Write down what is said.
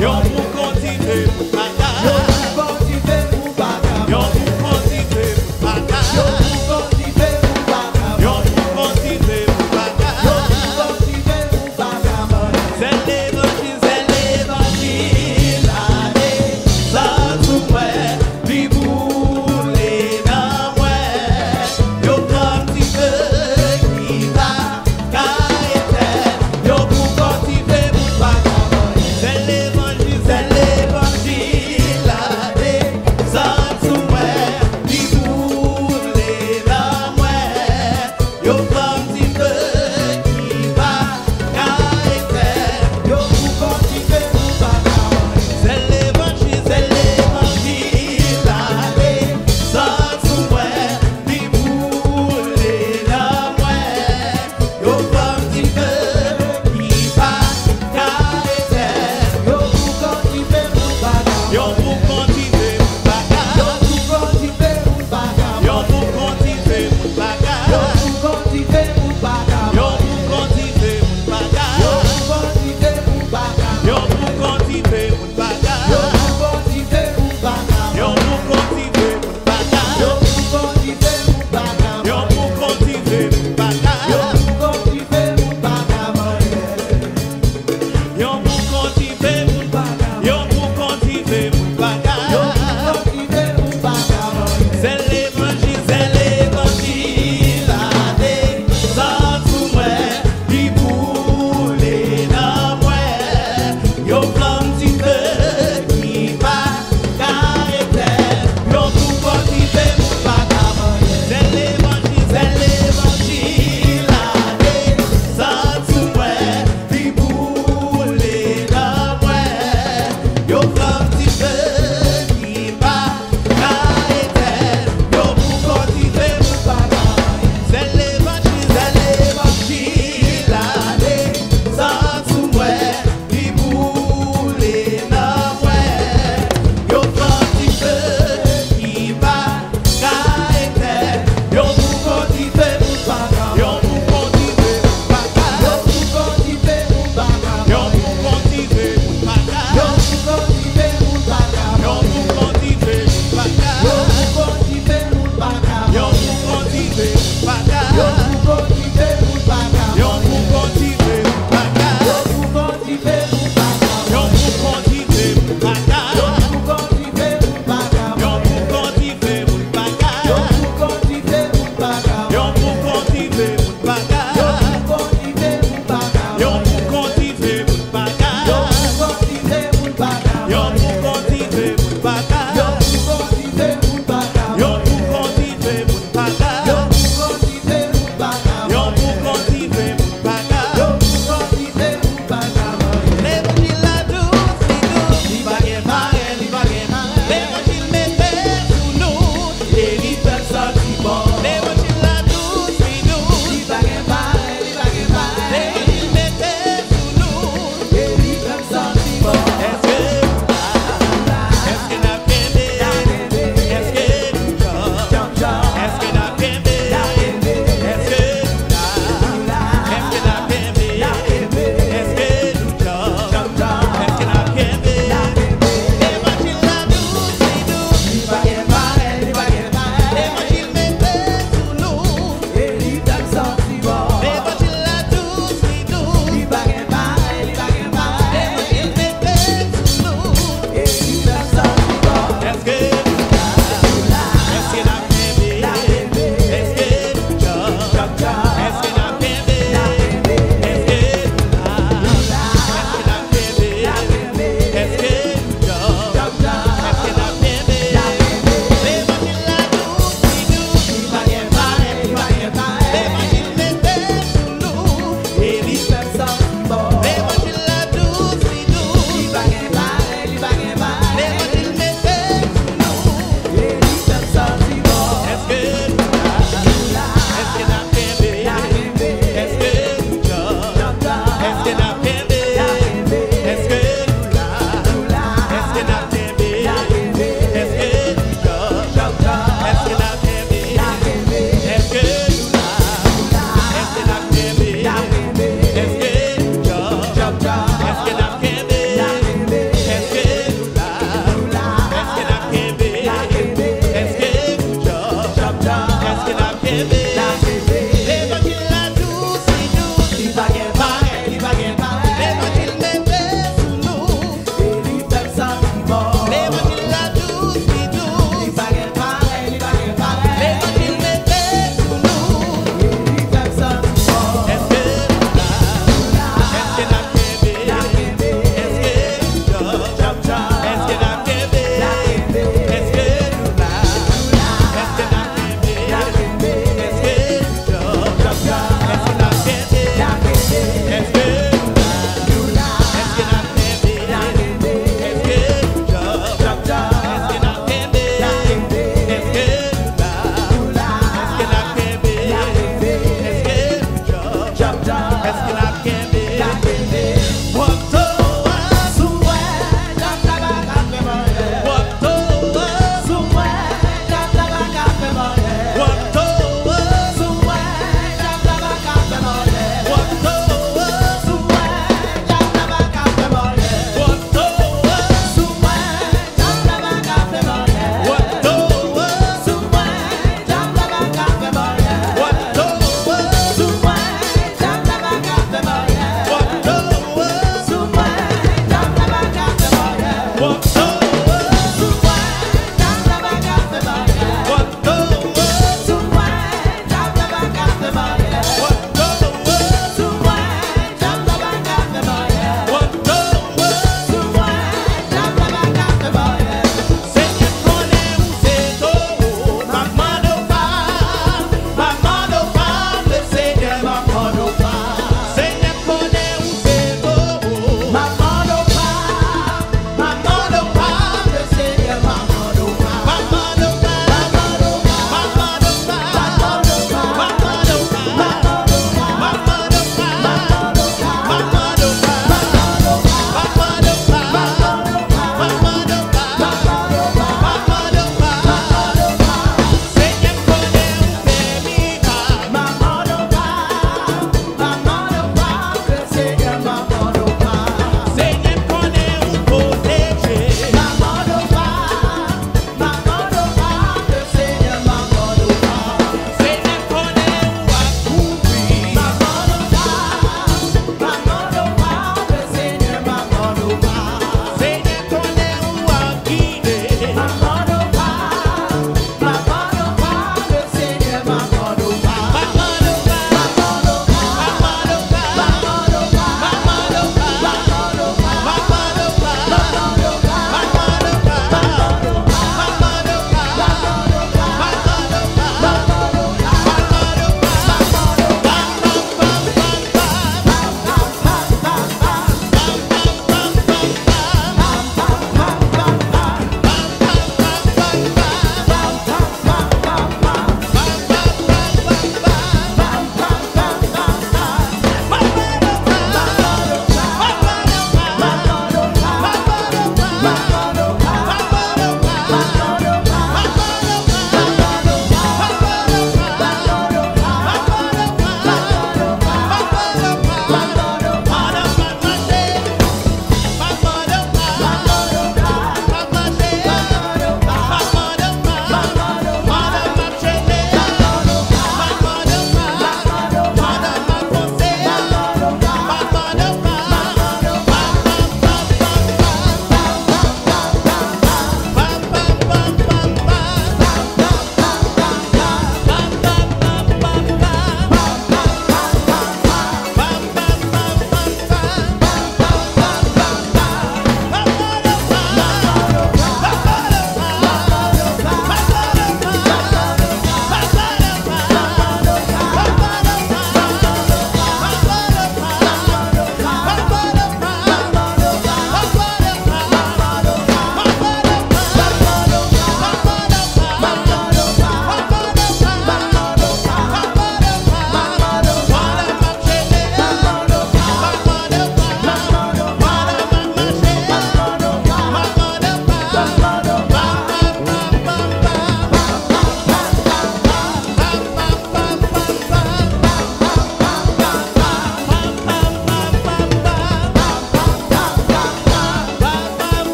요